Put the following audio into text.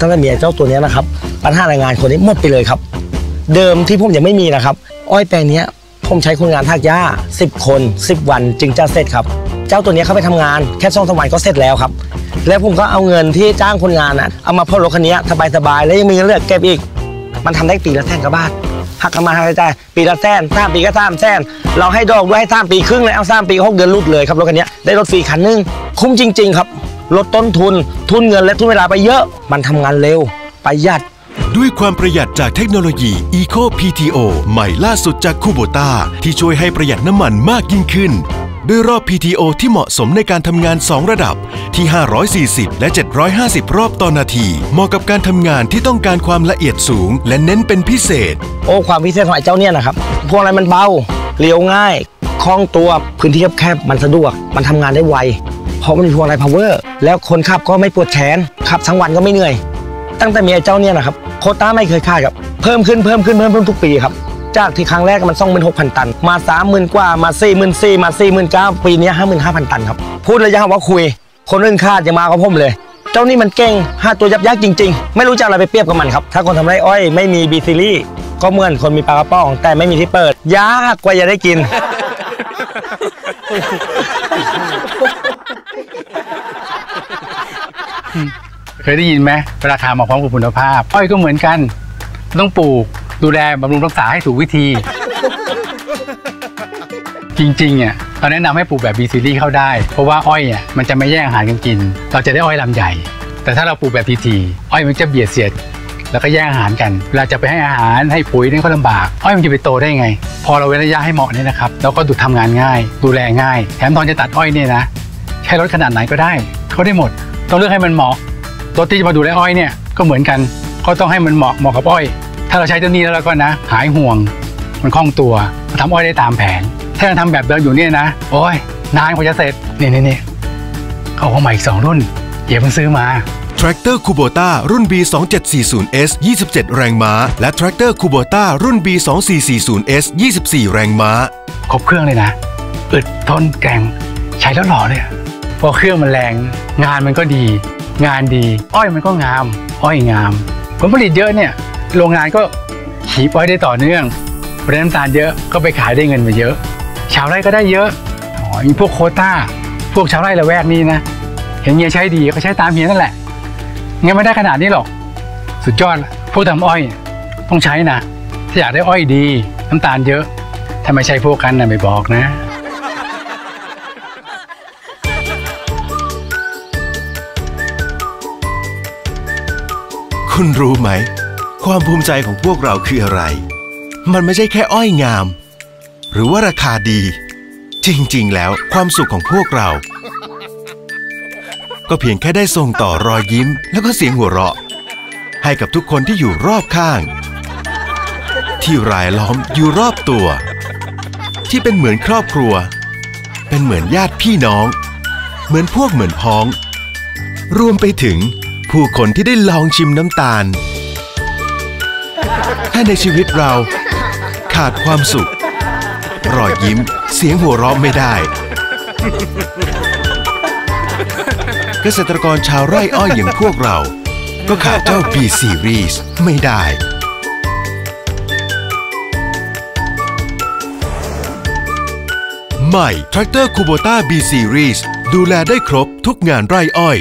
ตั้งแต่มีไอ้เจ้าตัวนี้นะครับ ปัญหาแรงงานคนนี้หมดไปเลยครับ เดิมที่ผมยังไม่มีนะครับ อ้อยแปลงนี้ผมใช้คนงานทากหญ้า10 คน 10 วันจึงจะเสร็จครับ เจ้าตัวนี้เขาไปทำงานแค่สองสามวันก็เสร็จแล้วครับ แล้วผมก็เอาเงินที่จ้างคนงานอะเอามาพ่นรถคันนี้สบายๆแล้วยังมีเงินเหลือเก็บอีก มันทำได้ปีละแสนกว่าบาท หักกันมาหักใจปีละแสนสามปีก็สามแสนเราให้ดอกด้วยให้สามปีครึ่งเลยเอาสามปีหกเดือนรุดเลยครับรถคันนี้ได้รถฟรีคันหนึงคุ้มจริง ๆ ครับลดต้นทุน ทุนเงินและทุนเวลาไปเยอะมันทำงานเร็วประหยัดด้วยความประหยัดจากเทคโนโลยี Eco PTO ใหม่ล่าสุดจากคูโบต้าที่ช่วยให้ประหยัดน้ำมันมากยิ่งขึ้น ด้วยรอบ PTO ที่เหมาะสมในการทำงาน 2 ระดับที่ 540 และ 750 รอบต่อนาที เหมาะกับการทำงานที่ต้องการความละเอียดสูง และเน้นเป็นพิเศษ โอ้ความพิเศษของไอ้เจ้าเนี่ยนะครับ พวงอะไรมันเบาเลี้ยวง่ายคล่องตัวพื้นที่แคบๆมันสะดวก มันทำงานได้ไว เพราะมันมีพวงอะไรพาวเวอร์แล้วคนขับก็ไม่ปวดแขนขับทั้งวันก็ไม่เหนื่อย ตั้งแต่มีไอ้เจ้าเนี่ยนะครับโคต้าไม่เคยขาดครับเพิ่มขึ้นเพิ่มขึ้นเพิ่มขึ้นทุกปีครับ จากที่ครั้งแรกมันสองหมื่นหกพันตัน มาสามหมื่นกว่ามาสี่หมื่นสี่มาสี่หมื่นเก้าปีนี้ห้าหมื่นห้าพันตันครับ พูดเลยยังว่าคุย คนอื่นคาดจะมากับผมเลย เจ้านี่มันเก่งห้าตัวยับยักจริง ๆ ไม่รู้จะอะไรไปเปรียบกับมันครับถ้าคนทำไรอ้อยไม่มีบีซิลีก็เหมือนคนมีปลากระป๋องแต่ไม่มีที่เปิด ยากกว่าจะได้กินเคยได้ยินไหมราคามาพร้อมกับคุณภาพ อ้อยก็เหมือนกัน ต้องปลูก ดูแลบำรุงรักษาให้ถูกวิธี จริงๆอะเราแนะนำให้ปลูกแบบบีซีรีเข้าได้ เพราะว่าอ้อยอะมันจะไม่แย่งอาหารกันกิน เราจะได้อ้อยลำใหญ่ แต่ถ้าเราปลูกแบบทีทีอ้อยมันจะเบียดเสียดแล้วก็แย่งอาหารกันเวลาจะไปให้อาหารให้ปุ๋ยนี่ก็ลำบากอ้อยมันจะไปโตได้ไง พอเราเว้นระยะให้เหมาะเนี่ยนะครับแล้วก็ดูทำงานง่าย ดูแลง่าย แถมตอนจะตัดอ้อยเนี่ยนะใช้รถขนาดไหนก็ได้เขาได้หมด ต้องเลือกให้มันเหมาะรถที่จะมาดูแลอ้อยเนี่ยก็เหมือนกันก็ต้องให้มันเหมาะเหมาะกับอ้อย ถ้าเราใช้ตัวนี้แล้วก็นะ หายห่วง มันคล่องตัวทำอ้อยได้ตามแผน ถ้าเราทำแบบเดิมอยู่เนี่ยนะ โอ้ยนานกว่าจะเสร็จ นี่นี่นี่เขาเอามาอีกสองรุ่นอย่าเพิ่งซื้อมา Tractor Kubota รุ่น B2740S 27 แรงม้า และ Tractor Kubota รุ่น B2440S 24 แรงม้า ครบเครื่องเลยนะ อึดทนแกร่งใช้แล้วหล่อเลยอะพอเครื่องมันแรง งานมันก็ดี งานดี อ้อยมันก็งาม อ้อยงาม ผลผลิตเยอะเนี่ย โรงงานก็ขีบอ้อยได้ต่อเนื่องปริมาณน้ำตาลเยอะก็ไปขายได้เงินมาเยอะ ชาวไร่ก็ได้เยอะอ๋อมีพวกโคต้า พวกชาวไร่ละแวกนี้นะ เห็นเฮียใช้ดีก็ใช้ตามเฮียนั่นแหละงั้นไม่ได้ขนาดนี้หรอก สุดยอดพวกทำอ้อยเนี่ยต้องใช้นะถ้าอยากได้อ้อยดีน้ำตาลเยอะถ้าไม่ใช่พวกกันนะไม่บอกนะคุณรู้ไหม ความภูมิใจของพวกเราคืออะไร มันไม่ใช่แค่อ้อยงาม หรือว่าราคาดี จริงๆ แล้วความสุขของพวกเรา ก็เพียงแค่ได้ส่งต่อรอยยิ้ม แล้วก็เสียงหัวเราะ ให้กับทุกคนที่อยู่รอบข้าง ที่รายล้อมอยู่รอบตัว ที่เป็นเหมือนครอบครัว เป็นเหมือนญาติพี่น้อง เหมือนพวกเหมือนพ้อง รวมไปถึงผู้คนที่ได้ลองชิมน้ำตาล ถ้าในชีวิตเราขาดความสุข รอยยิ้ม เสียงหัวเราะไม่ได้ เกษตรกรชาวไร่อ้อยอย่างพวกเรา ก็ขาดเจ้า B Series ไม่ได้ใหม่ Tractor Kubota B Series ดูแลได้ครบทุกงานไร่อ้อย